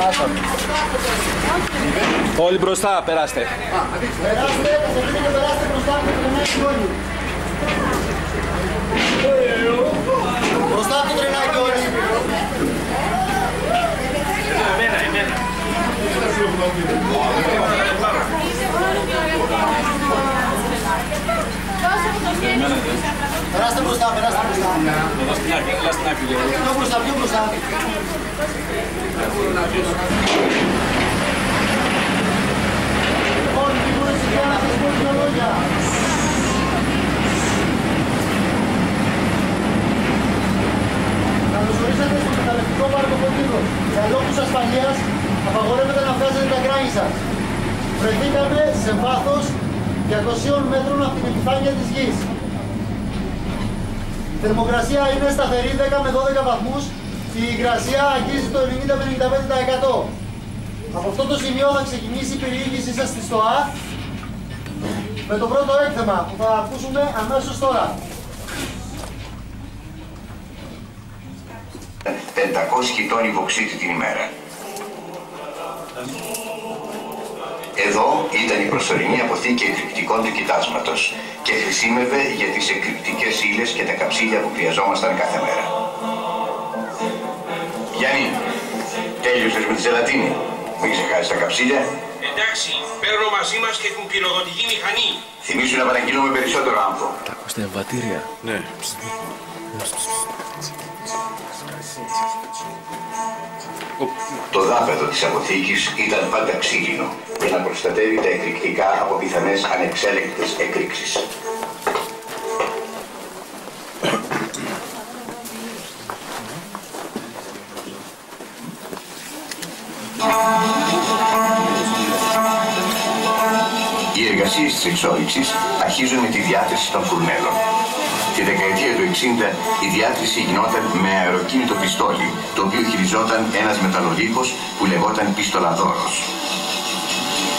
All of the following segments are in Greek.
Χάσαμε. Όλοι μπροστά, περάστε. Περάστε, περάστε μπροστά από το τρενάκι όλοι. Μπροστά από το τρενάκι όλοι. Εμένα, εμένα. Εμένα, εμένα. Περάστε μπροστά, περάστε μπροστά. Εδώ στην άκρη, έλα στην άκρη λίγο. Πιο μπροστά, πιο μπροστά. Λοιπόν, τι μπορείς για να σας πω δύο λόγια. Καλωσορίσατε στο μεταλλευτικό πάρκο Φωτίνος. Για λόγους ασφαλείας απαγορεύεται να βγάζετε τα κράγη σας. Βρεθήκαμε σε βάθος 200 μέτρων από την επιφάνεια της γης. Η θερμοκρασία είναι σταθερή 10 με 12 βαθμούς και η υγρασία αγγίζει το 90 με 95%. Από αυτό το σημείο θα ξεκινήσει η περιήγησή σας στη ΣΤΟΑ με το πρώτο έκθεμα που θα ακούσουμε αμέσως τώρα. 500 τόνοι βοξίτη την ημέρα. Εδώ ήταν η προσωρινή αποθήκη εκρηκτικών του κοιτάσματος και χρησιμεύε για τις εκρηκτικές ύλες και τα καψίλια που χρειαζόμασταν κάθε μέρα. Γιάννη, τέλειωσες με τη ζελατίνη. Μην ξεχάσεις τα καψίλια. Εντάξει, παίρνω μαζί μας και την πυροδοτική μηχανή. Θυμήσου να παραγγείλουμε περισσότερο άμφο. Τα ακούστε εμβατήρια. Ναι. Το δάπεδο της αποθήκης ήταν πάντα ξύλινο για να προστατεύει τα εκρηκτικά από πιθανές ανεξέλεγκτες εκρήξεις. Οι εργασίες της εξόριξης αρχίζουν με τη διάθεση των φουρνέλων. Τη δεκαετία του 60 η διάθεση γινόταν με αεροκίνητο πιστόλι, το οποίο χειριζόταν ένας μεταλλολίκος που λεγόταν πιστολαδόρος.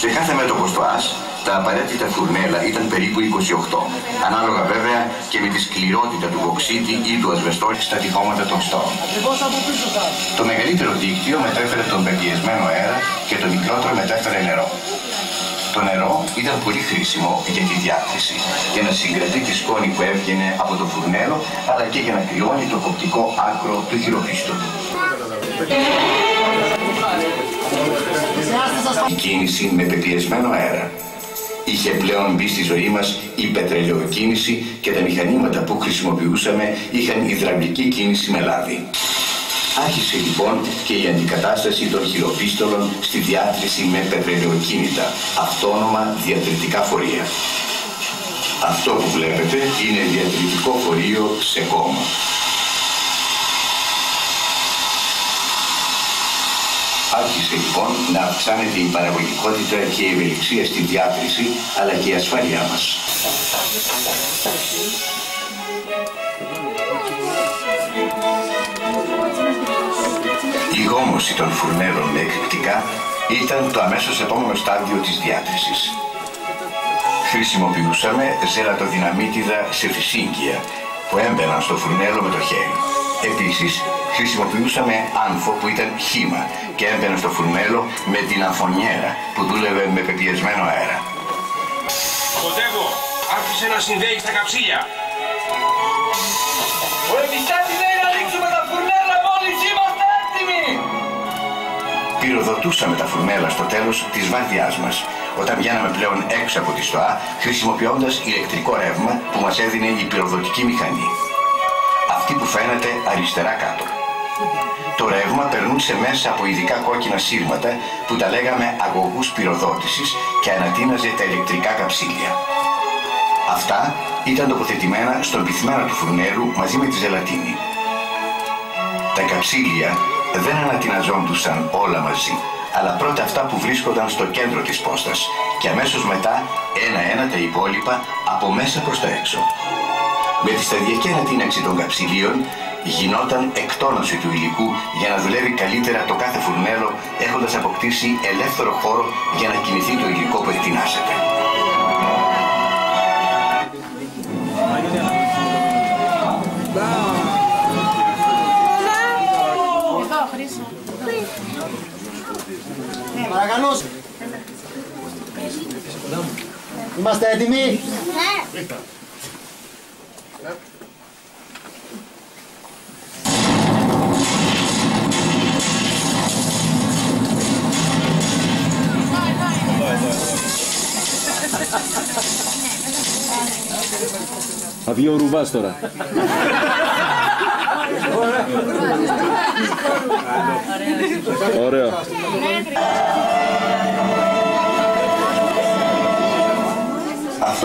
Σε κάθε μέτωπο στο ΑΣ, τα απαραίτητα φουρνέλα ήταν περίπου 28, ανάλογα βέβαια και με τη σκληρότητα του βοξίτη ή του ασβεστόλη στα τυχώματα των στόρων. Ακριβώς από πίσω σας. Το μεγαλύτερο δίκτυο μετέφερε τον πεδιεσμένο αέρα και το μικρότερο μετέφερε νερό. Το νερό ήταν πολύ χρήσιμο για τη διάθεση, για να συγκρατεί τη σκόνη που έβγαινε από το φουρνέλο, αλλά και για να κρυώνει το κοπτικό άκρο του χειροπίστωτου. Πλησιάστε σας Η κίνηση με πεπιεσμένο αέρα. Είχε πλέον μπει στη ζωή μας η πετρελαιοκίνηση και τα μηχανήματα που χρησιμοποιούσαμε είχαν υδραυλική κίνηση με λάδι. Άρχισε λοιπόν και η αντικατάσταση των χειροπίστολων στη διάθεση με πετρελαιοκίνητα, αυτόνομα διατρητικά φορεία. Αυτό που βλέπετε είναι διατρητικό φορείο σε κόμμα. Άρχισε λοιπόν να αυξάνεται η παραγωγικότητα και η ευελιξία στη διάθεση, αλλά και η ασφάλειά μας. Η γόμωση των φουρνέλων με εκρηκτικά ήταν το αμέσως επόμενο στάδιο της διάθεσης. Χρησιμοποιούσαμε ζελατοδυναμίτιδα σε φυσίγγια που έμπαιναν στο φουρνέλο με το χέρι. Επίσης, χρησιμοποιούσαμε άνφο που ήταν χύμα και έμπαινε στο φουρνέλο με την αμφωνιέρα που δούλευε με πεπιεσμένο αέρα. Κοντεύω, άρχισε να συνδέει τα καψίλια. Ο επιστάτη λέει να ρίξουμε τα φουρνέλα μόλις είμαστε έτοιμοι! Πυροδοτούσαμε τα φουρνέλα στο τέλος της βάρδιάς μας, όταν βγαίναμε πλέον έξω από τη ΣΤΟΑ, χρησιμοποιώντας ηλεκτρικό ρεύμα που μας έδινε η πυροδοτική μηχανή. Αυτή που φαίνεται αριστερά κάτω. Το ρεύμα περνούσε μέσα από ειδικά κόκκινα σύρματα που τα λέγαμε αγωγούς πυροδότησης και ανατείναζε τα ηλεκτρικά καψίλια. Αυτά ήταν τοποθετημένα στον πυθμένα του φουρνέλου μαζί με τη ζελατίνη. Τα καψίλια δεν ανατιναζόντουσαν όλα μαζί, αλλά πρώτα αυτά που βρίσκονταν στο κέντρο της πόστας και αμέσως μετά ένα-ένα τα υπόλοιπα από μέσα προς τα έξω. Με τη σταδιακή ανατείναξη των καψιλίων γινόταν εκτόνωση του υλικού για να δουλεύει καλύτερα το κάθε φουρνέλο έχοντας αποκτήσει ελεύθερο χώρο για να κινηθεί το υλικό που εκτινάσεται. Παρακαλώ. Είμαστε έτοιμοι; Θα βγει ο Ρουβάς τώρα. Ωραίο.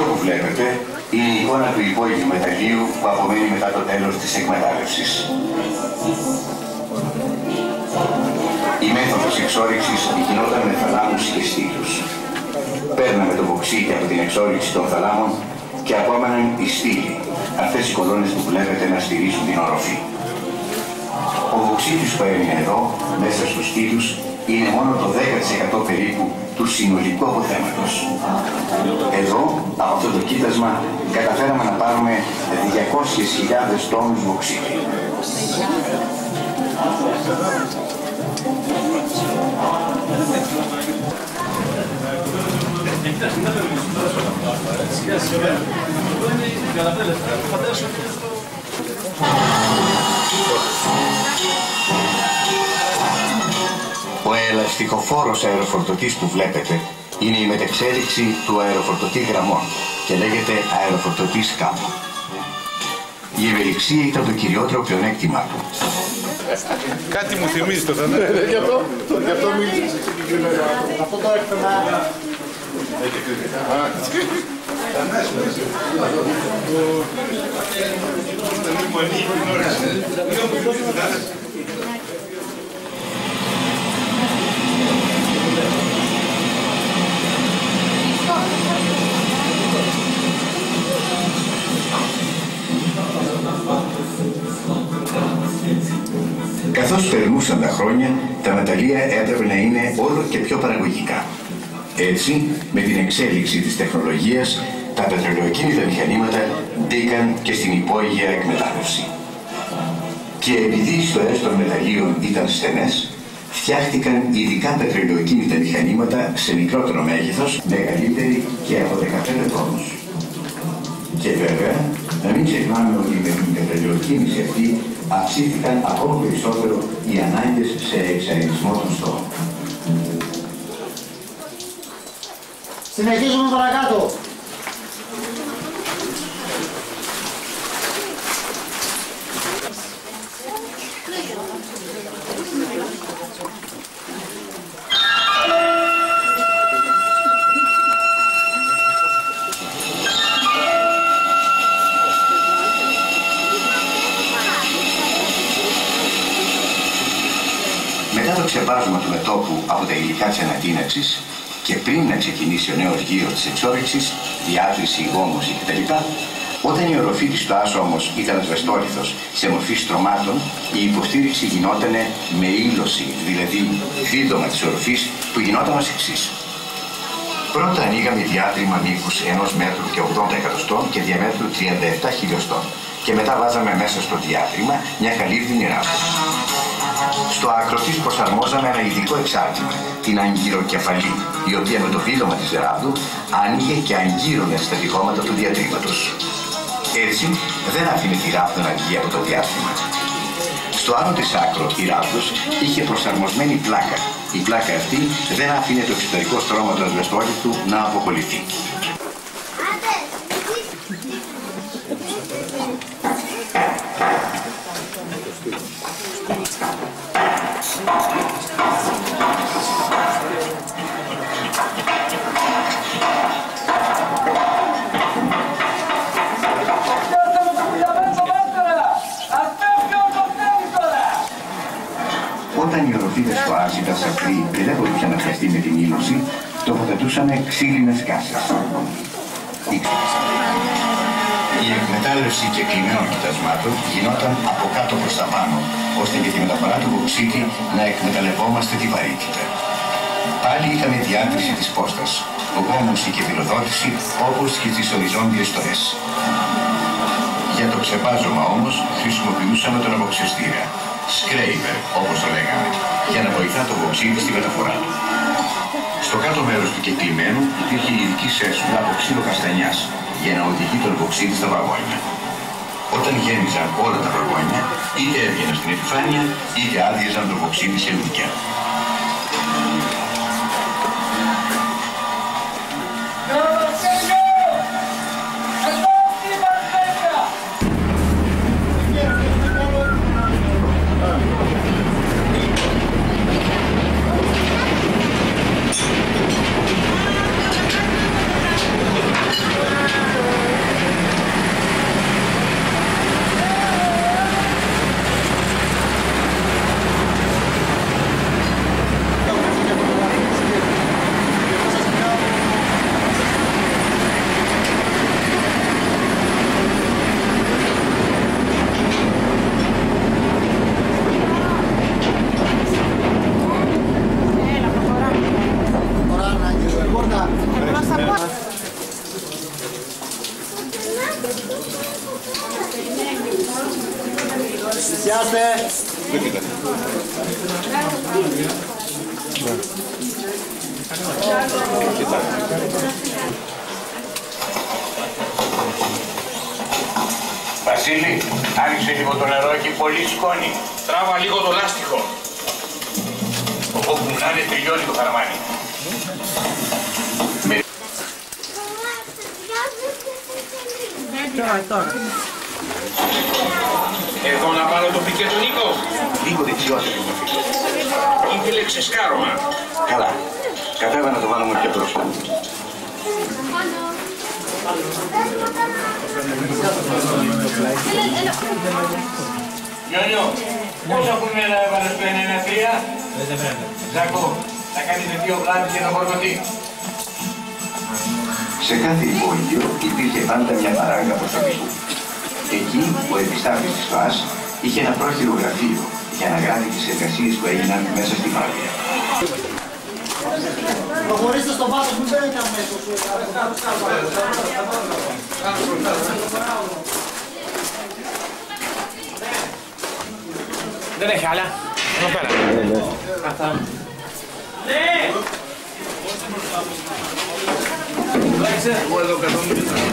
Αυτό που βλέπετε είναι η εικόνα του υπόγειου μεταλλίου που απομένει μετά το τέλος της εκμετάλλευσης. Η μέθοδος εξόριξης γινόταν με θαλάμους και στήλους. Παίρναμε το βοξίτη από την εξόριξη των θαλάμων και απόμεναν οι στήλοι, αυτές οι κολόνες που βλέπετε να στηρίζουν την οροφή. Ο βοξίτης που έμεινε εδώ, μέσα στους στήλους, είναι μόνο το 10% περίπου του συνολικού αποθέματος. Εδώ, από αυτό το κοίτασμα, καταφέραμε να πάρουμε 200.000 τόνους βοξίτη. Ο ελαστικοφόρος αεροφορτωτής που βλέπετε είναι η μετεξέλιξη του αεροφορτωτή γραμμών και λέγεται αεροφορτωτής κάπου. Η ευελιξία ήταν το κυριότερο πλεονέκτημά του. Κάτι μου θυμίζει το Θανάση. Αυτό το έκθεμα. Καθώς περνούσαν τα χρόνια, τα μεταλλεία έπρεπε να είναι όλο και πιο παραγωγικά. Έτσι, με την εξέλιξη της τεχνολογίας, τα πετρελαιοκίνητα μηχανήματα μπήκαν και στην υπόγεια εκμετάλλευση. Και επειδή οι στοές των μεταλλίων ήταν στενές, φτιάχτηκαν ειδικά πετρελαιοκίνητα μηχανήματα σε μικρότερο μέγεθος, μεγαλύτερη και από 15 τόνους. Και βέβαια, να μην ξεχνάμε ότι με την πετρελαιοκίνηση αυτή αυξήθηκαν ακόμα περισσότερο οι ανάγκες σε εξαερισμό των στόχων. Συνεχίζουμε παρακάτω. Το ξεπάρασμα του μετόπου από τα υλικά της ανατείναξης και πριν να ξεκινήσει ο νέος γύρος της εξόρυξης, διάτρηση, γόμωση κτλ. Όταν η οροφή της πλάσου όμως ήταν ασβεστόλιθος σε μορφή στρωμάτων, η υποστήριξη γινόταν με ήλωση, δηλαδή δίδομα της οροφής που γινόταν ως εξής. Πρώτα ανοίγαμε διάτρημα μήκους 1 μέτρου και 80 εκατοστών και διαμέτρου 37 χιλιοστών και μετά βάζαμε μέσα στο διάτρημα μια καλύβδινη ράβδο. Στο άκρο της προσαρμόζαμε ένα ειδικό εξάρτημα, την αγκυροκεφαλή, η οποία με το βίδωμα της ράβδου άνοιγε και αγκύρωνε στα τυχώματα του διατρήματος. Έτσι δεν άφηνε τη ράβδο να βγει από το διάστημα. Στο άλλο της άκρο η ράβδος είχε προσαρμοσμένη πλάκα. Η πλάκα αυτή δεν άφηνε το εξωτερικό στρώμα του ασβεστόλιθου να αποκολληθεί. Όταν η οροφή της φοάς ήταν σαφρή και δεν μπορούσε να πιαστεί με την ήλωση, τοποθετούσαμε ξύλινες κάσες. Η- Η εκμετάλλευση και κλειμένων κοιτασμάτων γινόταν από κάτω προς τα πάνω, ώστε για τη μεταφορά του βοξίτη να εκμεταλλευόμαστε τη βαρύτητα. Πάλι είχαμε διάκριση της πόστας, γόμωση και πυροδότηση όπως και τις οριζόντιες στοές. Για το ξεπάζωμα όμως χρησιμοποιούσαμε τον αμοξεστήρα, scraper όπως το λέγαμε, για να βοηθά το βοξίτη στη μεταφορά του. Στο κάτω μέρος του κεκλειμένου υπήρχε η ειδική σέσουλα από ξύλο καστανιάς για να οδηγεί τον υποξίδη στα βαγόνια. Όταν γέμιζαν όλα τα βαγόνια, είτε έβγαιναν στην επιφάνεια, είτε άδειαζαν τον υποξίδη σε λούκια. Σκόνη. Τράβα λίγο το λάστιχο. Όπου να είναι τελειώνει το χαραμάνι. Με- Εδώ να πάρω το πικέ του Νίκο. Λίγο δεξιότερα μου φίλε. Ήθελε ξεσκάρωμα. Καλά. Κατέβα να το βάλουμε πιο μπροστά. Λιόνιο, πόσα κουμέλα έβαλες στο 93? Ζακό, θα κάνεις δύο βλάβες και ένα χορκωτή. Σε κάθε υπόγειο υπήρχε πάντα μια παράγκα προσωπικού. Εκεί ο επιστάφης της ΦΑΣ είχε ένα πρόχειρο γραφείο για να γράφει τις εργασίες που έγιναν μέσα στη φάρδια. Προχωρήστε στο βάθος, μην μπαίνετε αμέσως. Δεν έχει άλλα. Εδώ πέρα. Αυτά. Εγώ εδώ καθόμουν.